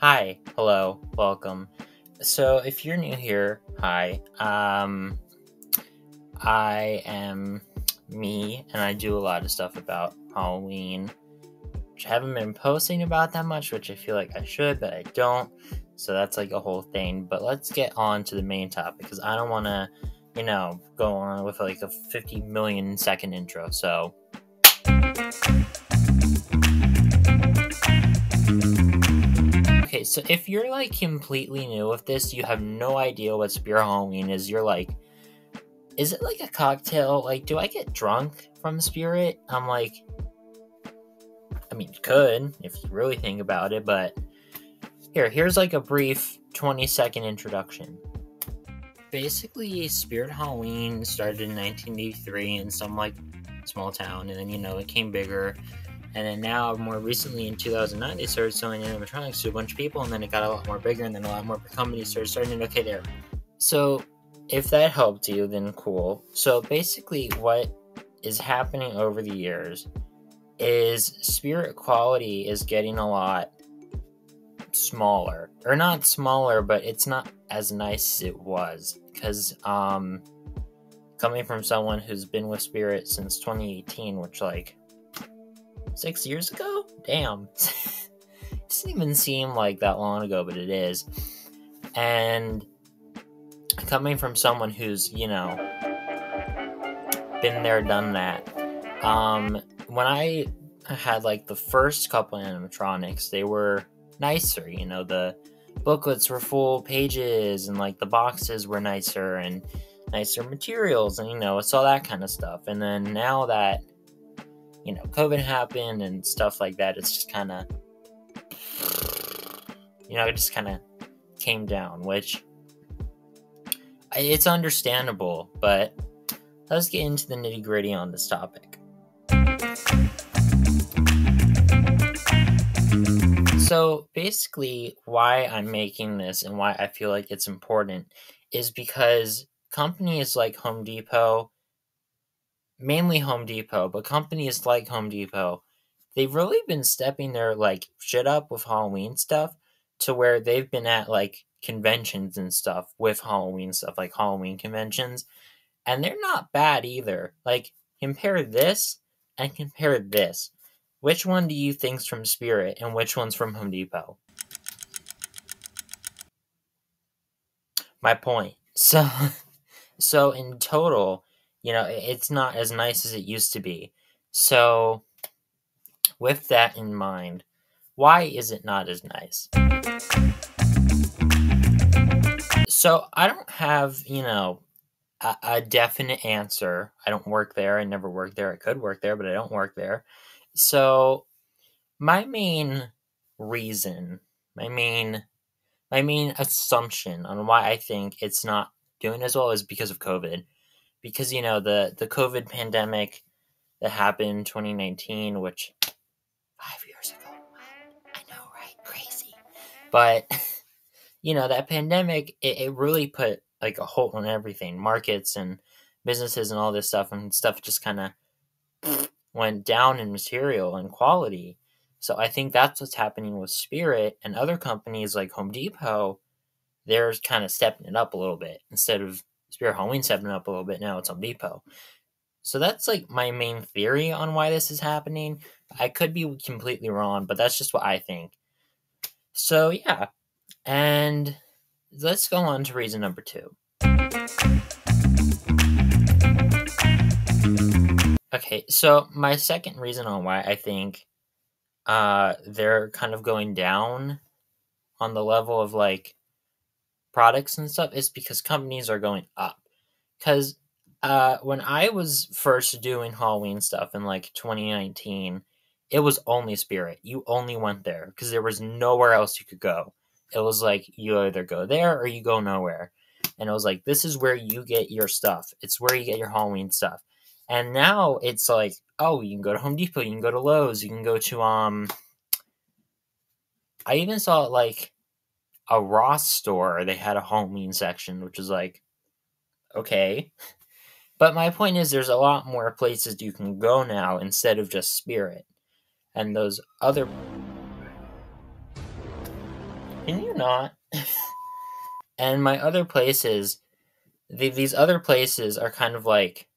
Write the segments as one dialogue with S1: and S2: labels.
S1: Hi, hello, welcome. So, if you're new here, hi. Um, I am me, and I do a lot of stuff about Halloween, which I haven't been posting about that much, which I feel like I should, but I don't. So that's like a whole thing. But let's get on to the main topic because I don't want to, you know, go on with like a 50 million second intro. So. Okay, so if you're like completely new with this, you have no idea what Spirit Halloween is, you're like, is it like a cocktail? Like, do I get drunk from Spirit? I'm like, I mean, you could if you really think about it, but here, here's like a brief 20 second introduction. Basically, Spirit Halloween started in 1983 in some like small town, and then you know it came bigger and then now, more recently in 2009, they started selling animatronics to a bunch of people, and then it got a lot more bigger, and then a lot more companies started starting to okay there. So, if that helped you, then cool. So, basically, what is happening over the years is spirit quality is getting a lot smaller, or not smaller, but it's not as nice as it was because um, coming from someone who's been with spirit since 2018, which like six years ago? Damn. it doesn't even seem like that long ago, but it is. And coming from someone who's, you know, been there, done that. Um, when I had like the first couple animatronics, they were nicer, you know, the booklets were full pages and like the boxes were nicer and nicer materials and you know, it's all that kind of stuff. And then now that you know, COVID happened and stuff like that, it's just kind of, you know, it just kind of came down, which it's understandable, but let's get into the nitty gritty on this topic. So, basically, why I'm making this and why I feel like it's important is because companies like Home Depot mainly Home Depot, but companies like Home Depot, they've really been stepping their like shit up with Halloween stuff to where they've been at like conventions and stuff with Halloween stuff, like Halloween conventions, and they're not bad either. Like compare this and compare this. Which one do you think's from Spirit and which one's from Home Depot? My point. So so in total, you know, it's not as nice as it used to be. So, with that in mind, why is it not as nice? So, I don't have, you know, a, a definite answer. I don't work there. I never worked there. I could work there, but I don't work there. So, my main reason, my main my main assumption on why I think it's not doing as well is because of COVID because you know the the COVID pandemic that happened in 2019, which five years ago. I know, right? Crazy, but you know that pandemic it, it really put like a halt on everything, markets and businesses and all this stuff, and stuff just kind of went down in material and quality. So I think that's what's happening with Spirit and other companies like Home Depot. They're kind of stepping it up a little bit instead of Spirit Halloween stepping up a little bit now. It's Home Depot. So that's like my main theory on why this is happening. I could be completely wrong, but that's just what I think. So yeah. And let's go on to reason number two. Okay, so my second reason on why I think uh, they're kind of going down on the level of like products and stuff is because companies are going up. Because uh, when I was first doing Halloween stuff in like 2019, it was only Spirit. You only went there because there was nowhere else you could go. It was like you either go there or you go nowhere. And it was like, this is where you get your stuff. It's where you get your Halloween stuff. And now it's like, oh, you can go to Home Depot, you can go to Lowe's, you can go to um I even saw like a Ross store, they had a Halloween section, which is like, okay. But my point is, there's a lot more places you can go now instead of just Spirit. And those other. Can you not? and my other places, the, these other places are kind of like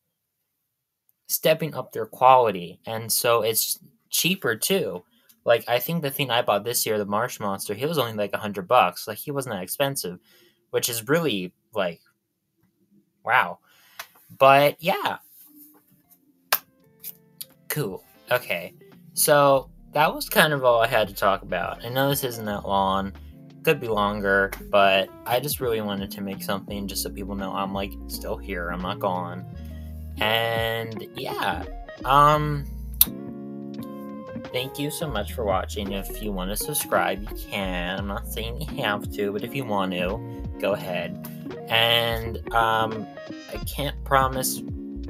S1: stepping up their quality, and so it's cheaper too. Like I think the thing I bought this year, the Marsh Monster, he was only like a hundred bucks. Like he wasn't that expensive, which is really like, wow. But yeah, cool. Okay, so that was kind of all I had to talk about. I know this isn't that long, could be longer, but I just really wanted to make something just so people know I'm like still here. I'm not gone. And yeah, um thank you so much for watching. If you want to subscribe, you can. I'm not saying you have to, but if you want to, go ahead. And um, I can't promise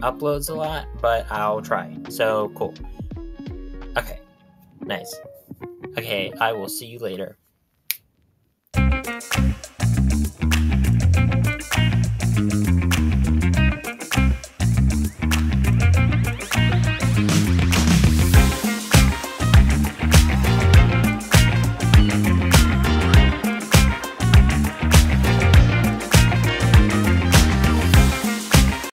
S1: uploads a lot, but I'll try. So cool. Okay, nice. Okay, I will see you later.